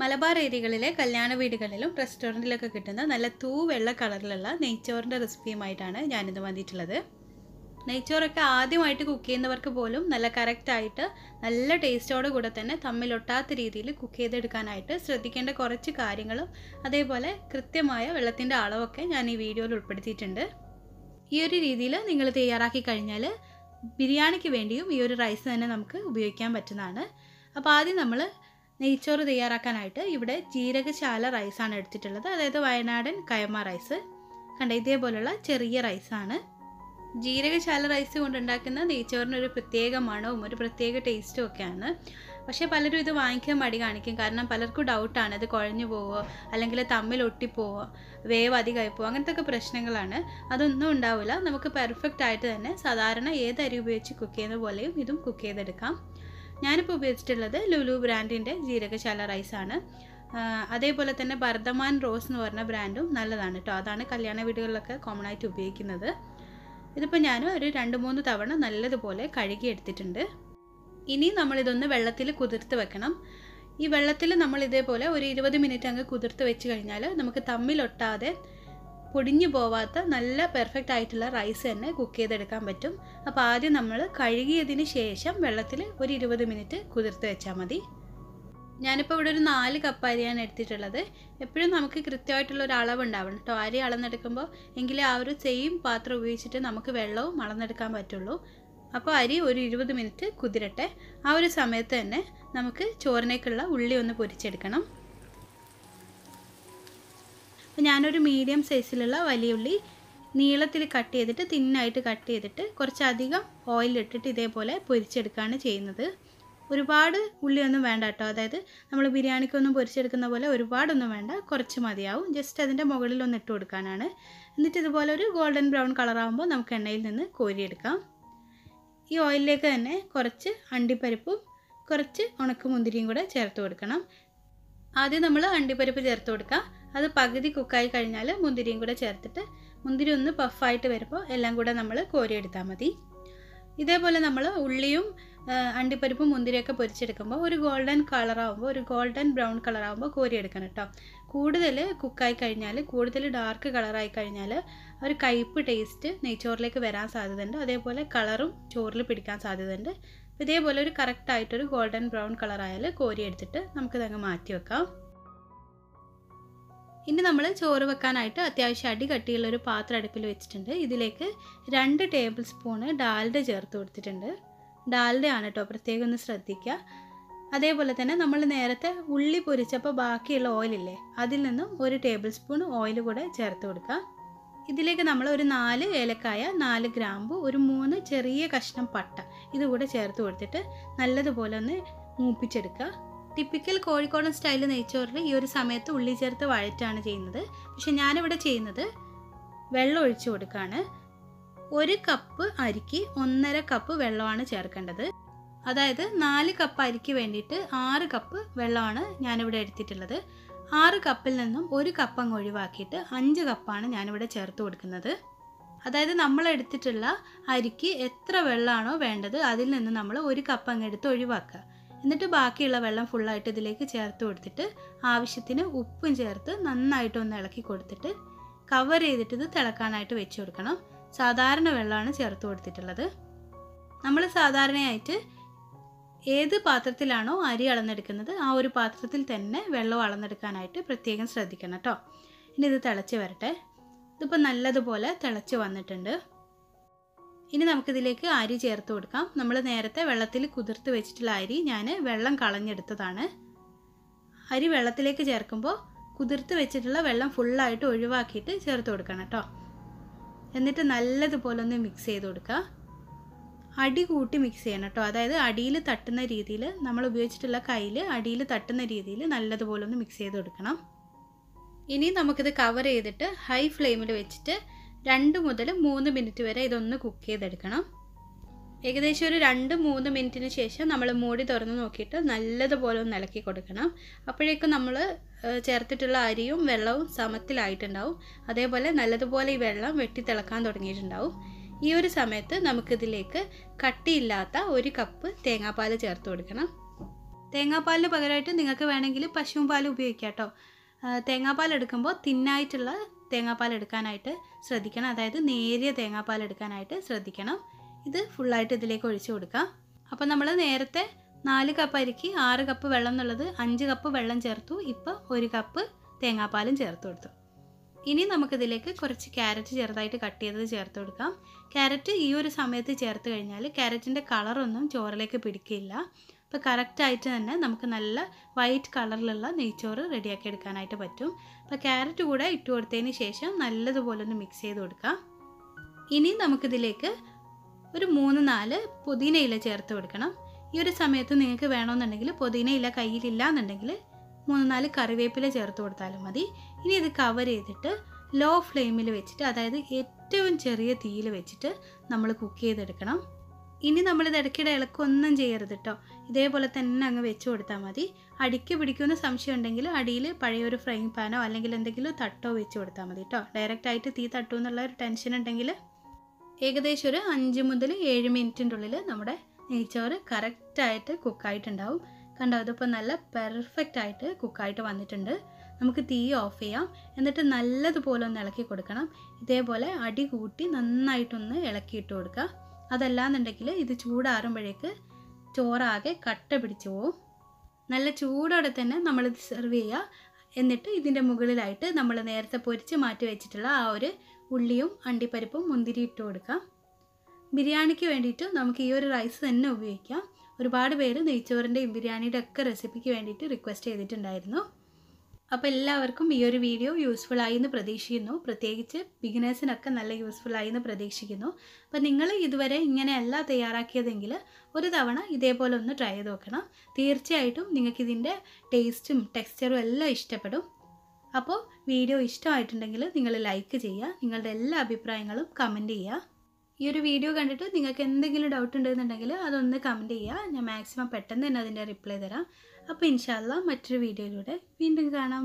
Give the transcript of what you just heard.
മലബാർ ഏരിയകളിലെ കല്യാണ വീടുകളിലും റെസ്റ്റോറന്റിലൊക്കെ കിട്ടുന്ന നല്ല തൂ വെള്ള കളറിലുള്ള നെയ്ച്ചോറിന്റെ റെസിപ്പിയുമായിട്ടാണ് ഞാനിത് വന്നിട്ടുള്ളത്. നെയ്ച്ചോറൊക്കെ ആദ്യമായിട്ട് കുക്ക് ചെയ്യുന്നവർക്ക് പോലും നല്ല കറക്റ്റായിട്ട് നല്ല ടേസ്റ്റോട് കൂടെ തന്നെ തമ്മിലൊട്ടാത്ത രീതിയിൽ കുക്ക് ചെയ്തെടുക്കാനായിട്ട് ശ്രദ്ധിക്കേണ്ട കുറച്ച് കാര്യങ്ങളും അതേപോലെ കൃത്യമായ വെള്ളത്തിന്റെ അളവൊക്കെ ഞാൻ ഈ വീഡിയോയിൽ ഉൾപ്പെടുത്തിയിട്ടുണ്ട്. ഈ ഒരു രീതിയിൽ നിങ്ങൾ തയ്യാറാക്കി കഴിഞ്ഞാൽ ബിരിയാണിക്ക് വേണ്ടിയും ഈ ഒരു റൈസ് തന്നെ നമുക്ക് ഉപയോഗിക്കാൻ പറ്റുന്നതാണ്. അപ്പോൾ ആദ്യം നമ്മൾ നെയ്ച്ചോറ് തയ്യാറാക്കാനായിട്ട് ഇവിടെ ജീരകശാല റൈസാണ് എടുത്തിട്ടുള്ളത്. അതായത് വയനാടൻ കയമ റൈസ്. കണ്ട ഇതേപോലുള്ള ചെറിയ റൈസാണ്. ജീരകശാല റൈസ് കൊണ്ടുണ്ടാക്കുന്ന നെയ്ച്ചോറിന് ഒരു പ്രത്യേക മണവും ഒരു പ്രത്യേക ടേസ്റ്റും ഒക്കെയാണ്. പക്ഷേ പലരും ഇത് വാങ്ങിക്കാൻ മടി കാണിക്കും. കാരണം പലർക്കും ഡൗട്ടാണ്. ഇത് കുഴഞ്ഞു പോവോ അല്ലെങ്കിൽ തമ്മിൽ ഒട്ടിപ്പോവോ വേവ് അധികമായി പോവോ അങ്ങനത്തെ ഒക്കെ പ്രശ്നങ്ങളാണ്. അതൊന്നും ഉണ്ടാവില്ല. നമുക്ക് പെർഫെക്റ്റ് ആയിട്ട് തന്നെ സാധാരണ ഏത് അരി ഉപയോഗിച്ച് കുക്ക് ചെയ്യുന്ന പോലെയും ഇതും കുക്ക് ചെയ്തെടുക്കാം. ഞാനിപ്പോൾ ഉപയോഗിച്ചിട്ടുള്ളത് ലുലു ബ്രാൻഡിന്റെ ജീരകശാല റൈസാണ്. അതേപോലെ തന്നെ ബർദമാൻ റോസ് എന്ന് പറഞ്ഞ ബ്രാൻഡും നല്ലതാണ് കേട്ടോ. അതാണ് കല്യാണ വീടുകളിലൊക്കെ കോമൺ ആയിട്ട് ഉപയോഗിക്കുന്നത്. ഇതിപ്പോൾ ഞാൻ ഒരു രണ്ട് മൂന്ന് തവണ നല്ലതുപോലെ കഴുകി എടുത്തിട്ടുണ്ട് ഇനി നമ്മളിതൊന്ന് വെള്ളത്തിൽ കുതിർത്ത് വെക്കണം. ഈ വെള്ളത്തിൽ നമ്മൾ ഇതേപോലെ ഒരു ഇരുപത് മിനിറ്റ് അങ്ങ് കുതിർത്ത് വെച്ച് കഴിഞ്ഞാൽ നമുക്ക് തമ്മിലൊട്ടാതെ പൊടിഞ്ഞു പോവാത്ത നല്ല പെർഫെക്റ്റ് ആയിട്ടുള്ള റൈസ് തന്നെ കുക്ക് ചെയ്തെടുക്കാൻ പറ്റും. അപ്പോൾ ആദ്യം നമ്മൾ കഴുകിയതിന് ശേഷം വെള്ളത്തിൽ ഒരു ഇരുപത് മിനിറ്റ് കുതിർത്ത് വെച്ചാൽ മതി. ഞാനിപ്പോൾ ഇവിടെ ഒരു നാല് കപ്പ് അരിയാണ് എടുത്തിട്ടുള്ളത്. എപ്പോഴും നമുക്ക് കൃത്യമായിട്ടുള്ള ഒരു അളവ് ഉണ്ടാവണം കേട്ടോ. അരി അളന്നെടുക്കുമ്പോൾ എങ്കിലേ ആ ഒരു സെയിം പാത്രം ഉപയോഗിച്ചിട്ട് നമുക്ക് വെള്ളവും അളന്നെടുക്കാൻ പറ്റുള്ളൂ. അപ്പോൾ അരി ഒരു ഇരുപത് മിനിറ്റ് കുതിരട്ടെ. ആ ഒരു സമയത്ത് തന്നെ നമുക്ക് ചോറിനേക്കുള്ള ഉള്ളി ഒന്ന് പൊരിച്ചെടുക്കണം. അപ്പോൾ ഞാനൊരു മീഡിയം സൈസിലുള്ള വലിയ ഉള്ളി നീളത്തിൽ കട്ട് ചെയ്തിട്ട് തിന്നായിട്ട് കട്ട് ചെയ്തിട്ട് കുറച്ചധികം ഓയിലിട്ടിട്ട് ഇതേപോലെ പൊരിച്ചെടുക്കുകയാണ് ചെയ്യുന്നത്. ഒരുപാട് ഉള്ളിയൊന്നും വേണ്ട കേട്ടോ. അതായത് നമ്മൾ ബിരിയാണിക്കൊന്നും പൊരിച്ചെടുക്കുന്ന പോലെ ഒരുപാടൊന്നും വേണ്ട. കുറച്ച് മതിയാവും. ജസ്റ്റ് അതിന്റെ മുകളിൽ ഒന്ന് ഇട്ട് കൊടുക്കാനാണ്. എന്നിട്ട് ഇതുപോലെ ഒരു ഗോൾഡൻ ബ്രൗൺ കളറാകുമ്പോൾ നമുക്ക് എണ്ണയിൽ നിന്ന് കോരിയെടുക്കാം. ഈ ഓയിലിലേക്ക് തന്നെ കുറച്ച് അണ്ടിപ്പരിപ്പും കുറച്ച് ഉണക്കമുന്തിരിയും കൂടെ ചേർത്ത് കൊടുക്കണം. ആദ്യം നമ്മൾ അണ്ടിപ്പരിപ്പ് ചേർത്ത് കൊടുക്കുക അത് പകുതി കുക്കായി കഴിഞ്ഞാൽ മുന്തിരിയും കൂടെ ചേർത്തിട്ട് മുന്തിരി ഒന്ന് പഫായിട്ട് വരുമ്പോൾ എല്ലാം കൂടെ നമ്മൾ കോരിയെടുത്താൽ മതി. ഇതേപോലെ നമ്മൾ ഉള്ളിയും അണ്ടിപ്പരിപ്പും മുന്തിരിയൊക്കെ പൊരിച്ചെടുക്കുമ്പോൾ ഒരു ഗോൾഡൻ കളറാകുമ്പോൾ ഒരു ഗോൾഡൻ ബ്രൗൺ കളറാകുമ്പോൾ കോരിയെടുക്കണം കേട്ടോ കൂടുതൽ കുക്കായി കഴിഞ്ഞാൽ കൂടുതൽ ഡാർക്ക് കളറായി കഴിഞ്ഞാൽ ഒരു കയ്പ്പ് ടേസ്റ്റ് നെയ്ച്ചോറിലേക്ക് വരാൻ സാധ്യതയുണ്ട്. അതേപോലെ കളറും ചോറിൽ പിടിക്കാൻ സാധ്യതയുണ്ട്. ഇതേപോലെ ഒരു കറക്റ്റായിട്ടൊരു ഗോൾഡൻ ബ്രൗൺ കളറായാൽ കോരിയെടുത്തിട്ട് നമുക്കിതങ്ങ് മാറ്റി വെക്കാം. ഇനി നമ്മൾ ചോറ് വെക്കാനായിട്ട് അത്യാവശ്യം അടി കട്ടിയുള്ള ഒരു പാത്രം അടുപ്പിൽ വെച്ചിട്ടുണ്ട്. ഇതിലേക്ക് രണ്ട് ടേബിൾ സ്പൂണ് ഡാൽഡ ചേർത്ത് കൊടുത്തിട്ടുണ്ട്. ഡാൽഡ ആണ് കേട്ടോ പ്രത്യേകം ഒന്ന് ശ്രദ്ധിക്കുക അതേപോലെ തന്നെ നമ്മൾ നേരത്തെ ഉള്ളി പൊരിച്ചപ്പോൾ ബാക്കിയുള്ള ഓയിലില്ലേ അതിൽ നിന്നും ഒരു ടേബിൾ സ്പൂൺ ഓയിൽ കൂടെ ചേർത്ത് കൊടുക്കുക ഇതിലേക്ക് നമ്മൾ ഒരു നാല് ഏലക്കായ നാല് ഗ്രാമ്പു ഒരു മൂന്ന് ചെറിയ കഷ്ണം പട്ട ഇതുകൂടെ ചേർത്ത് കൊടുത്തിട്ട് നല്ലതുപോലെ ഒന്ന് മൂപ്പിച്ചെടുക്കുക ടിപ്പിക്കൽ കോഴിക്കോടൻ സ്റ്റൈൽ നെയ്ച്ചോറിൽ ഈ ഒരു സമയത്ത് ഉള്ളി ചേർത്ത് വഴറ്റാണ് ചെയ്യുന്നത്. പക്ഷെ ഞാനിവിടെ ചെയ്യുന്നത് വെള്ളം ഒഴിച്ചു കൊടുക്കുകയാണ് ഒരു കപ്പ് അരിക്ക് ഒന്നര കപ്പ് വെള്ളമാണ് ചേർക്കേണ്ടത്. അതായത് നാല് കപ്പ് അരിക്ക് വേണ്ടിയിട്ട് ആറ് കപ്പ് വെള്ളമാണ് ഞാനിവിടെ എടുത്തിട്ടുള്ളത്. ആറ് കപ്പിൽ നിന്നും ഒരു കപ്പ് അങ്ങ് ഒഴിവാക്കിയിട്ട് അഞ്ച് കപ്പാണ് ഞാനിവിടെ ചേർത്ത് കൊടുക്കുന്നത്. അതായത് നമ്മൾ എടുത്തിട്ടുള്ള അരിക്ക് എത്ര വെള്ളമാണോ വേണ്ടത് അതിൽ നിന്ന് നമ്മൾ ഒരു കപ്പ് അങ്ങ് എടുത്ത് ഒഴിവാക്കുക. എന്നിട്ട് ബാക്കിയുള്ള വെള്ളം ഫുള്ളായിട്ട് ഇതിലേക്ക് ചേർത്ത് കൊടുത്തിട്ട് ആവശ്യത്തിന് ഉപ്പും ചേർത്ത് നന്നായിട്ട് ഒന്ന് ഇളക്കി കൊടുത്തിട്ട് കവർ ചെയ്തിട്ട് ഇത് തിളക്കാനായിട്ട് വെച്ച് കൊടുക്കണം. സാധാരണ വെള്ളമാണ് ചേർത്ത് കൊടുത്തിട്ടുള്ളത്. നമ്മൾ സാധാരണയായിട്ട് ഏത് പാത്രത്തിലാണോ അരി അളന്നെടുക്കുന്നത് ആ ഒരു പാത്രത്തിൽ തന്നെ വെള്ളം അളന്നെടുക്കാനായിട്ട് പ്രത്യേകം ശ്രദ്ധിക്കണം കേട്ടോ. ഇനി ഇത് തിളച്ച് വരട്ടെ. ഇതിപ്പോൾ നല്ലതുപോലെ തിളച്ച് വന്നിട്ടുണ്ട്. ഇനി നമുക്കിതിലേക്ക് അരി ചേർത്ത് കൊടുക്കാം. നമ്മൾ നേരത്തെ വെള്ളത്തിൽ കുതിർത്ത് വെച്ചിട്ടുള്ള അരി ഞാൻ വെള്ളം കളഞ്ഞെടുത്തതാണ്. അരി വെള്ളത്തിലേക്ക് ചേർക്കുമ്പോൾ കുതിർത്ത് വെച്ചിട്ടുള്ള വെള്ളം ഫുള്ളായിട്ട് ഒഴിവാക്കിയിട്ട് ചേർത്ത് കൊടുക്കണം കേട്ടോ. എന്നിട്ട് നല്ലതുപോലെ ഒന്ന് മിക്സ് ചെയ്ത് കൊടുക്കുക. അടി കൂട്ടി മിക്സ് ചെയ്യണം കേട്ടോ. അതായത് അടിയിൽ തട്ടുന്ന രീതിയിൽ നമ്മൾ ഉപയോഗിച്ചിട്ടുള്ള കയ്യിൽ അടിയിൽ തട്ടുന്ന രീതിയിൽ നല്ലതുപോലെ ഒന്ന് മിക്സ് ചെയ്ത് കൊടുക്കണം. ഇനി നമുക്കിത് കവർ ചെയ്തിട്ട് ഹൈ ഫ്ലെയിമിൽ വെച്ചിട്ട് രണ്ട് മുതൽ മൂന്ന് മിനിറ്റ് വരെ ഇതൊന്ന് കുക്ക് ചെയ്തെടുക്കണം. ഏകദേശം ഒരു രണ്ട് മൂന്ന് മിനിറ്റിന് ശേഷം നമ്മൾ മൂടി തുറന്ന് നോക്കിയിട്ട് നല്ലതുപോലെ ഒന്ന് ഇളക്കി കൊടുക്കണം. അപ്പോഴേക്കും നമ്മൾ ചേർത്തിട്ടുള്ള അരിയും വെള്ളവും സമത്തിലായിട്ടുണ്ടാവും. അതേപോലെ നല്ലതുപോലെ ഈ വെള്ളം വെട്ടി തിളക്കാൻ തുടങ്ങിയിട്ടുണ്ടാവും. ഈ ഒരു സമയത്ത് നമുക്കിതിലേക്ക് കട്ടിയില്ലാത്ത ഒരു കപ്പ് തേങ്ങാപ്പാൽ ചേർത്ത് കൊടുക്കണം. തേങ്ങാപ്പാലിന് പകരമായിട്ട് നിങ്ങൾക്ക് വേണമെങ്കിൽ പശുവും പാൽ ഉപയോഗിക്കാം കേട്ടോ. തേങ്ങാപ്പാൽ എടുക്കുമ്പോൾ തിന്നായിട്ടുള്ള തേങ്ങാപ്പാൽ എടുക്കാനായിട്ട് ശ്രദ്ധിക്കണം. അതായത് നേരിയ തേങ്ങാപ്പാൽ എടുക്കാനായിട്ട് ശ്രദ്ധിക്കണം. ഇത് ഫുള്ളായിട്ട് ഇതിലേക്ക് ഒഴിച്ചു കൊടുക്കാം. അപ്പോൾ നമ്മൾ നേരത്തെ നാല് കപ്പ് അരിക്ക് ആറ് കപ്പ് വെള്ളം എന്നുള്ളത് അഞ്ച് കപ്പ് വെള്ളം ചേർത്തു. ഇപ്പോൾ ഒരു കപ്പ് തേങ്ങാപ്പാലും ചേർത്ത് കൊടുത്തു. ഇനി നമുക്കിതിലേക്ക് കുറച്ച് ക്യാരറ്റ് ചെറുതായിട്ട് കട്ട് ചെയ്തത് ചേർത്ത് കൊടുക്കാം. ക്യാരറ്റ് ഈ ഒരു സമയത്ത് ചേർത്ത് കഴിഞ്ഞാൽ ക്യാരറ്റിന്റെ കളറൊന്നും ചോറിലേക്ക് പിടിക്കില്ല. അപ്പോൾ കറക്റ്റായിട്ട് തന്നെ നമുക്ക് നല്ല വൈറ്റ് കളറിലുള്ള നെയ്ച്ചോറ് റെഡിയാക്കി എടുക്കാനായിട്ട് പറ്റും. അപ്പോൾ ക്യാരറ്റ് കൂടെ ഇട്ട് കൊടുത്തതിന് ശേഷം നല്ലതുപോലെ ഒന്ന് മിക്സ് ചെയ്ത് കൊടുക്കാം. ഇനി നമുക്കിതിലേക്ക് ഒരു മൂന്ന് നാല് പുതിന ഇല ചേർത്ത് കൊടുക്കണം. ഈ ഒരു സമയത്ത് നിങ്ങൾക്ക് വേണമെന്നുണ്ടെങ്കിൽ പുതിന ഇല കയ്യിലില്ല എന്നുണ്ടെങ്കിൽ മൂന്ന് നാല് കറിവേപ്പില ചേർത്ത് കൊടുത്താലും മതി. ഇനി ഇത് കവർ ചെയ്തിട്ട് ലോ ഫ്ലെയിമിൽ വെച്ചിട്ട് അതായത് ഏറ്റവും ചെറിയ തീയിൽ വെച്ചിട്ട് നമ്മൾ കുക്ക് ചെയ്തെടുക്കണം. ഇനി നമ്മളിത് ഇടയ്ക്കിടെ ഇളക്കൊന്നും ചെയ്യരുത് കേട്ടോ ഇതേപോലെ തന്നെ അങ്ങ് വെച്ച് കൊടുത്താൽ മതി. അടിക്ക് പിടിക്കുമെന്ന് സംശയം ഉണ്ടെങ്കിൽ അടിയിൽ പഴയൊരു ഫ്രൈ പാനോ അല്ലെങ്കിൽ എന്തെങ്കിലും തട്ടോ വെച്ച് കൊടുത്താൽ മതി കേട്ടോ ഡയറക്റ്റായിട്ട് തീ തട്ടു എന്നുള്ള ഒരു ടെൻഷൻ ഉണ്ടെങ്കിൽ ഏകദേശം ഒരു അഞ്ച് മുതൽ ഏഴ് മിനിറ്റിന്റെ ഉള്ളിൽ നമ്മുടെ നെയ്ച്ചോറ് കറക്റ്റായിട്ട് കുക്കായിട്ടുണ്ടാവും കണ്ടോ അതിപ്പോൾ നല്ല പെർഫെക്റ്റ് ആയിട്ട് കുക്കായിട്ട് വന്നിട്ടുണ്ട്. നമുക്ക് തീ ഓഫ് ചെയ്യാം. എന്നിട്ട് നല്ലതുപോലെ ഒന്ന് ഇളക്കി കൊടുക്കണം. ഇതേപോലെ അടി കൂട്ടി നന്നായിട്ടൊന്ന് ഇളക്കിയിട്ട് കൊടുക്കുക. അതല്ലാന്നുണ്ടെങ്കിൽ ഇത് ചൂടാറുമ്പോഴേക്ക് ചോറാകെ കട്ട പിടിച്ചു പോവും. നല്ല ചൂടോടെ തന്നെ നമ്മളിത് സെർവ് ചെയ്യുക. എന്നിട്ട് ഇതിന്റെ മുകളിലായിട്ട് നമ്മൾ നേരത്തെ പൊരിച്ച് മാറ്റി വെച്ചിട്ടുള്ള ആ ഒരു ഉള്ളിയും അണ്ടിപ്പരിപ്പും മുന്തിരി ഇട്ട് കൊടുക്കാം. ബിരിയാണിക്ക് വേണ്ടിയിട്ട് നമുക്ക് ഈ ഒരു റൈസ് തന്നെ ഉപയോഗിക്കാം. ഒരുപാട് പേര് നെയ്ച്ചോറിന്റെയും ബിരിയാണിയുടെ ഒക്കെ റെസിപ്പിക്ക് വേണ്ടിയിട്ട് റിക്വസ്റ്റ് ചെയ്തിട്ടുണ്ടായിരുന്നു. അപ്പോൾ എല്ലാവർക്കും ഈ ഒരു വീഡിയോ യൂസ്ഫുൾ ആയി എന്ന് പ്രതീക്ഷിക്കുന്നു. പ്രത്യേകിച്ച് ബിഗിനേഴ്സിനൊക്കെ നല്ല യൂസ്ഫുൾ ആയി എന്ന് പ്രതീക്ഷിക്കുന്നു. അപ്പോൾ നിങ്ങൾ ഇതുവരെ ഇങ്ങനെയല്ല തയ്യാറാക്കിയതെങ്കിൽ ഒരു തവണ ഇതേപോലെ ഒന്ന് ട്രൈ ചെയ്ത് നോക്കണം. തീർച്ചയായിട്ടും നിങ്ങൾക്കിതിന്റെ ടേസ്റ്റും ടെക്സ്ചറും എല്ലാം ഇഷ്ടപ്പെടും. അപ്പോൾ വീഡിയോ ഇഷ്ടമായിട്ടുണ്ടെങ്കിൽ നിങ്ങൾ ലൈക്ക് ചെയ്യുക. നിങ്ങളുടെ എല്ലാ അഭിപ്രായങ്ങളും കമന്റ് ചെയ്യുക. ഈ ഒരു വീഡിയോ കണ്ടിട്ട് നിങ്ങൾക്ക് എന്തെങ്കിലും ഡൗട്ട് ഉണ്ടെന്നുണ്ടെങ്കിൽ അതൊന്ന് കമന്റ് ചെയ്യുക. ഞാൻ മാക്സിമം പെട്ടെന്ന് തന്നെ അതിന്റെ റിപ്ലൈ തരാം. അപ്പോൾ ഇൻഷാല്ല മറ്റൊരു വീഡിയോയിലൂടെ വീണ്ടും കാണാം.